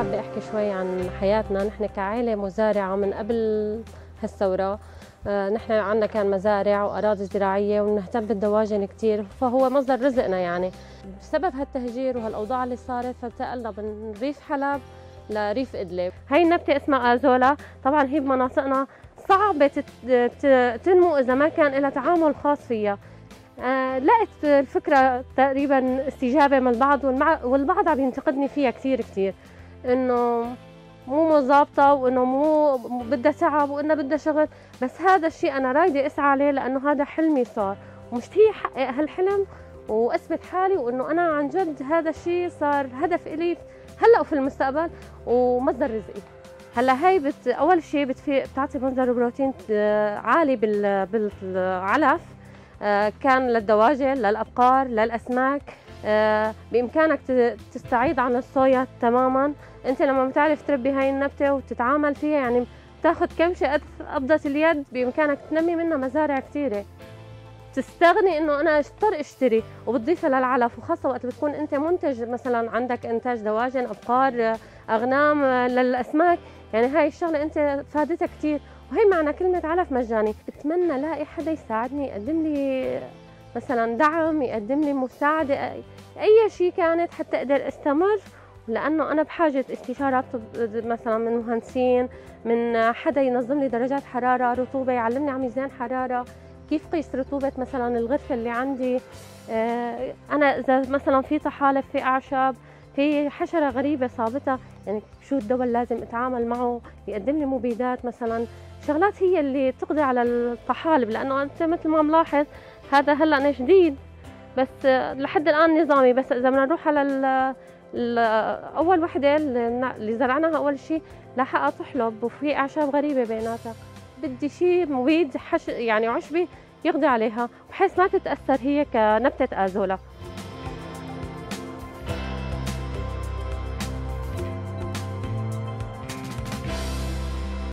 حابة أحكي شوي عن حياتنا. نحن كعائلة مزارعة من قبل هالثورة. آه، نحن عندنا كان مزارع وأراضي زراعية ونهتم بالدواجن كثير فهو مصدر رزقنا يعني. بسبب هالتهجير وهالأوضاع اللي صارت فانتقلنا من ريف حلب لريف إدلب. هاي النبتة اسمها آزولا. طبعا هي بمناطقنا صعبة تنمو إذا ما كان لها تعامل خاص فيها. آه لقيت الفكرة تقريبا استجابة من البعض والبعض عم ينتقدني فيها كثير كثير إنه مو مظابطة وإنه مو بدها تعب وإنه بدها شغل بس هذا الشيء أنا رايدة أسعى عليه لأنه هذا حلمي صار. ومشتهي أحقق هالحلم وأثبت حالي وإنه أنا عن جد هذا الشيء صار هدف إلي هلأ وفي المستقبل ومصدر رزقي. هلأ هي بت أول شيء بتعطي مصدر بروتين عالي بال بالعلف آه، كان للدواجن للأبقار للأسماك. آه، بإمكانك تستعيض عن الصويا تماما. أنت لما بتعرف تربي هاي النبتة وتتعامل فيها يعني تاخذ كم شيء قبضه اليد بإمكانك تنمي منها مزارع كثيرة. تستغني إنه أنا اضطر أشتري وبتضيفها للعلف وخاصة وقت بتكون أنت منتج مثلا عندك إنتاج دواجن أبقار أغنام للأسماك يعني هاي الشغلة أنت فادتها كثير. وهي معنى كلمة علف مجاني. بتمنى الاقي حدا يساعدني يقدم لي مثلا دعم يقدم لي مساعدة أي شيء كانت حتى أقدر أستمر لأنه أنا بحاجة استشارات مثلا من مهندسين من حدا ينظم لي درجات حرارة رطوبة يعلمني على ميزان حرارة كيف قيس رطوبة مثلا الغرفة اللي عندي. آه، أنا إذا مثلا في طحالب في أعشاب في حشرة غريبة صابتها يعني شو الدواء لازم أتعامل معه؟ يقدم لي مبيدات مثلا. شغلات هي اللي تقضي على الطحالب لأنه أنت مثل ما ملاحظ هذا هلا أنا جديد. بس لحد الآن نظامي بس إذا بدنا نروح على أول وحدة اللي زرعناها أول شيء لاحقها تحلب وفي أعشاب غريبة بيناتها بدي شيء مبيد حش يعني عشبي يقضي عليها بحيث ما تتأثر هي كنبتة أزولا.